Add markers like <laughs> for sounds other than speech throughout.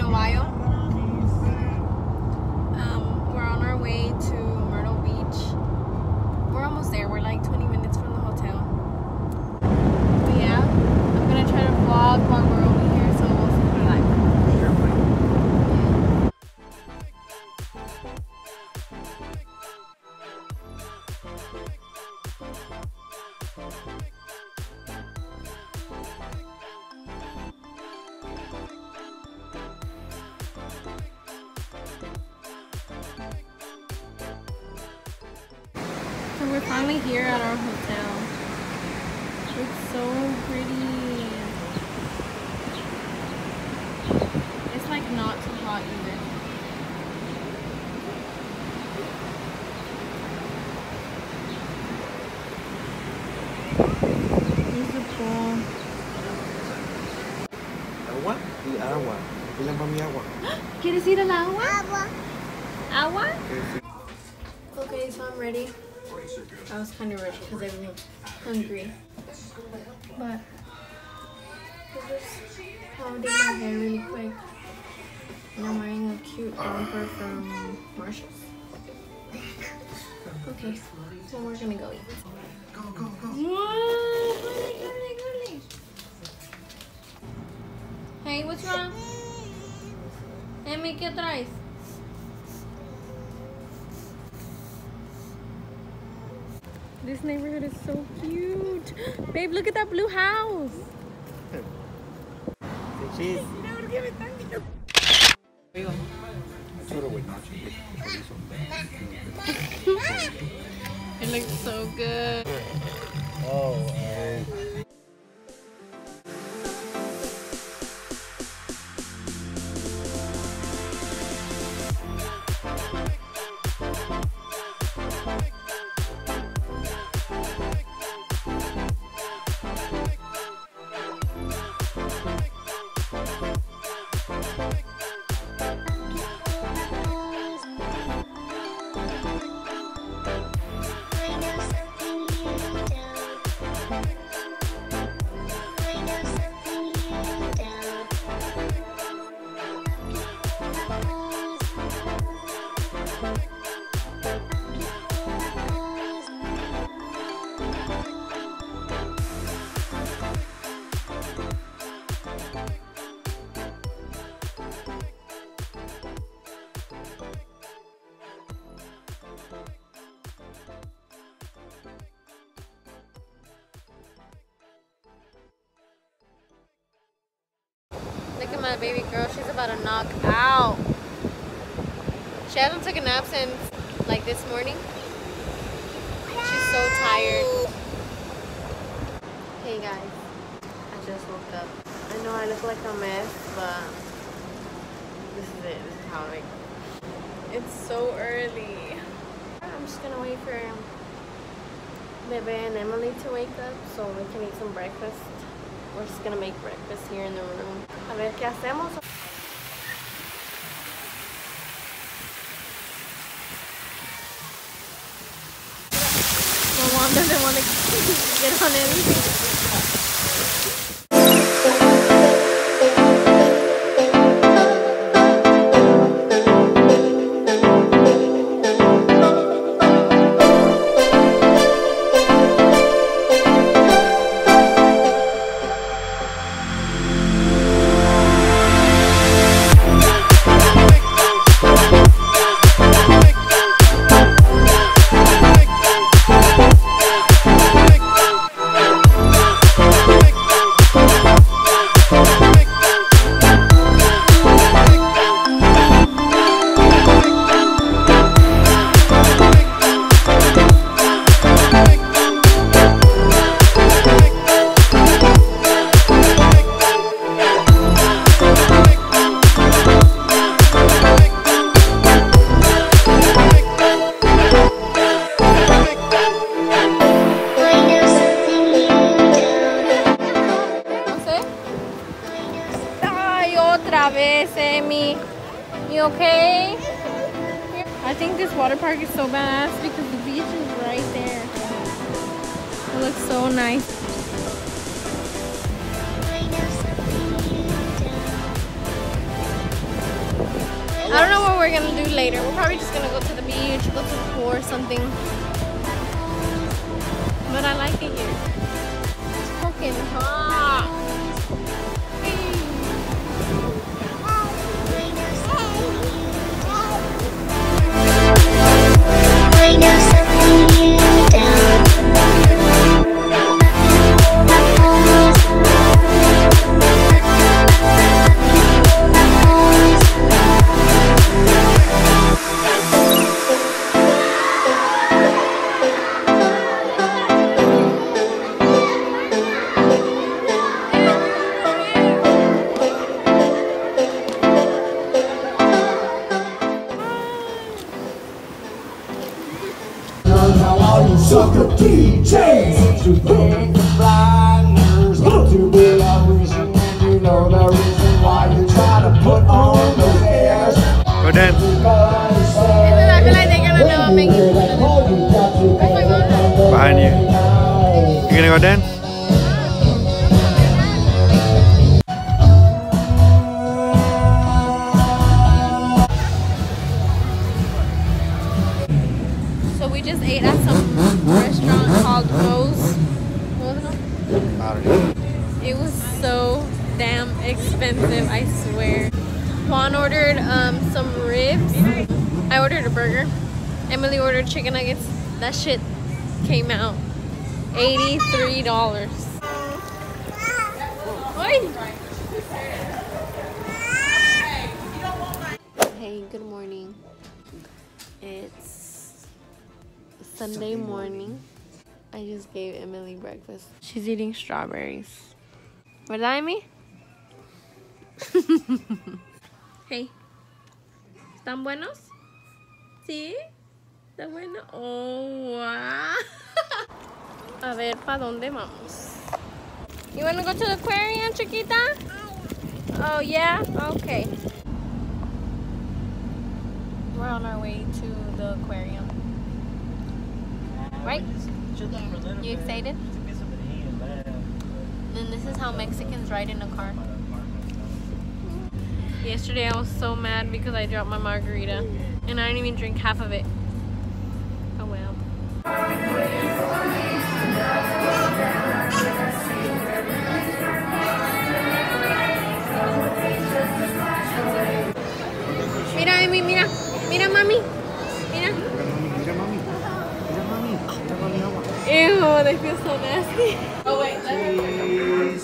in a while. So we're finally here at our hotel. It's so pretty. It's like not too hot either. Here's the pool. Agua y agua. Dile a mami agua. <gasps> ¿Quieres ir al agua? Agua. ¿Agua? Okay, so I'm ready. I was kind of rushed because I was hungry. But I just how did my hair really quick. And I'm wearing a cute romper from Marshalls. Okay, so we're gonna go eat. Go, go, go. Whoa. Hey, what's wrong? Emi, ¿qué traes? This neighborhood is so cute. Babe, look at that blue house. Cheese. Digo. Solo with nacho. It looks so good. Oh, uh, Look at my baby girl. She's about to knock out. She hasn't taken a nap since like this morning. She's so tired. Hey guys, I just woke up. I know I look like a mess, but this is it. This is how I. It's so early. I'm just gonna wait for Bebe and Emily to wake up so we can eat some breakfast. We're just gonna make breakfast here in the room. A ver qué hacemos. No wonder they want to <laughs> get on anything. You okay? I think this water park is so badass because the beach is right there. It looks so nice. I. Don't know what we're gonna do later. We're probably just gonna go to the beach, go to the pool or something. But I like it here. It's fucking hot. Dance? So we just ate at some restaurant called Rose. It was so damn expensive, I swear. Juan ordered um, some ribs. I ordered a burger. Emily ordered chicken nuggets. That shit came out $83. Oi! Hey, good morning. It's Sunday morning. I just gave Emily breakfast. She's eating strawberries. ¿Verdad, Amy? <laughs> hey. ¿Están buenos? ¿Sí? ¿Está bueno? Oh, wow. <laughs> A ver, ¿para dónde vamos? You want to go to the aquarium, chiquita? Oh, yeah? Okay. We're on our way to the aquarium. Right? You excited? And this is how Mexicans ride in a car. Yesterday I was so mad because I dropped my margarita and I didn't even drink half of it. So nasty.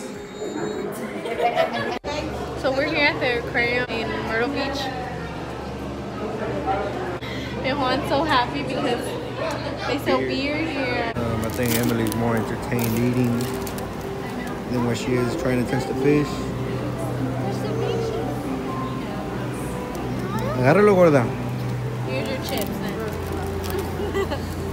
So we're here at the aquarium in Myrtle Beach. And Juan's so happy because they sell beer here. Um, I think Emily's more entertained eating than what she is trying to test the fish. Agárralo, gorda. Here's your chips then. <laughs>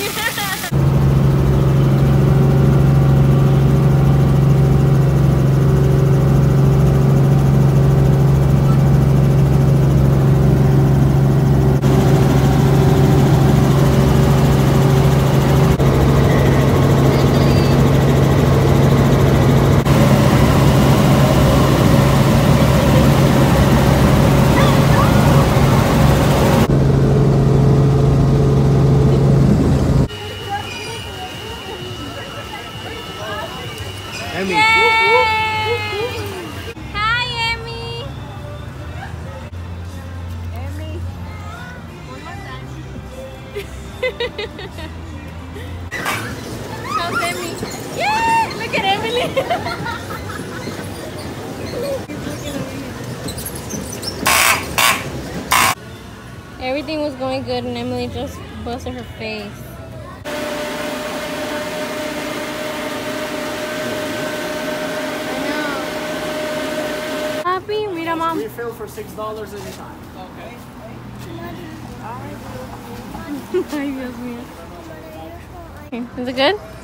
Yeah. How's Emily? Yeah! Look at Emily! Everything was going good and Emily just busted her face. I know. Happy? Mira, mom. Refill for six dollars anytime. Ay, Dios. Okay, <laughs> Is it good?